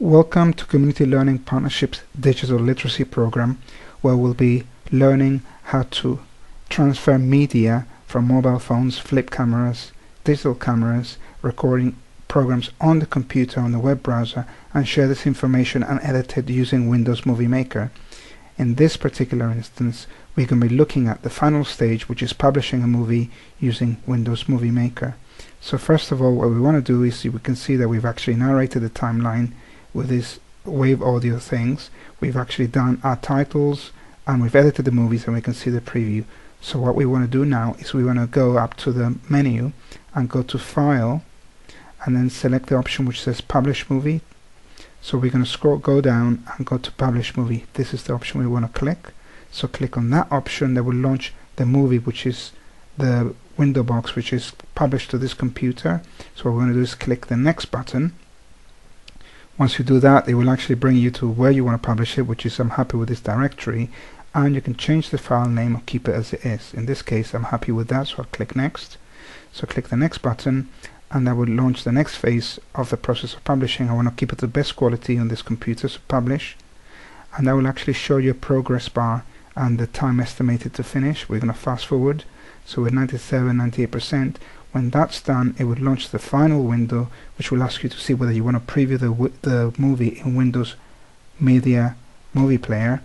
Welcome to Community Learning Partnerships Digital Literacy Program where we'll be learning how to transfer media from mobile phones, flip cameras, digital cameras, recording programs on the computer on the web browser and share this information and edit it using Windows Movie Maker. In this particular instance we're going to be looking at the final stage which is publishing a movie using Windows Movie Maker. So first of all what we want to do is we can see that we've actually narrated the timeline with these wave audio things. We've actually done our titles and we've edited the movies and we can see the preview. So what we want to do now is we want to go up to the menu and go to file and then select the option which says publish movie. So we're going to scroll go down and go to publish movie. This is the option we want to click. So click on that option that will launch the movie which is the window box which is published to this computer. So what we're going to do is click the next button once you do that, it will actually bring you to where you want to publish it, which is I'm happy with this directory, and you can change the file name or keep it as it is. In this case, I'm happy with that, so I'll click next. So click the next button, and that will launch the next phase of the process of publishing. I want to keep it the best quality on this computer, so publish. And that will actually show you a progress bar and the time estimated to finish. We're going to fast forward. So we're 97, 98%. When that's done, it would launch the final window, which will ask you to see whether you want to preview the, the movie in Windows Media Movie Player,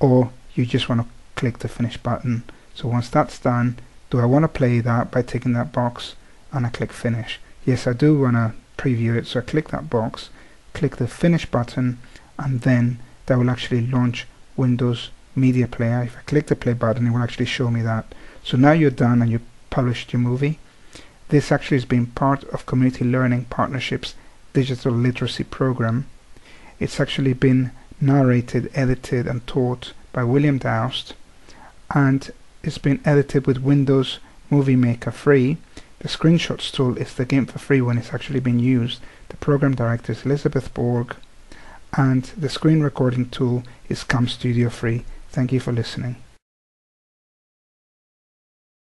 or you just want to click the finish button. So once that's done, do I want to play that by ticking that box and I click finish? Yes, I do want to preview it, so I click that box, click the finish button, and then that will actually launch Windows Media Player. If I click the play button, it will actually show me that. So now you're done and you published your movie. This actually has been part of Community Learning Partnerships digital literacy program. It's actually been narrated, edited and taught by William Doust and it's been edited with Windows Movie Maker free. The screenshots tool is the game for free when it's actually been used. The program director is Elizabeth Borg and the screen recording tool is Cam Studio free. Thank you for listening.